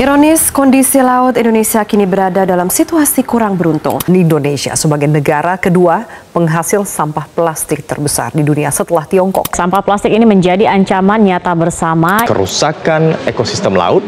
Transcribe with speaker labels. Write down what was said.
Speaker 1: Ironis, kondisi laut Indonesia kini berada dalam situasi kurang beruntung.
Speaker 2: Indonesia sebagai negara kedua penghasil sampah plastik terbesar di dunia setelah Tiongkok.
Speaker 3: Sampah plastik ini menjadi ancaman nyata bersama
Speaker 4: kerusakan ekosistem laut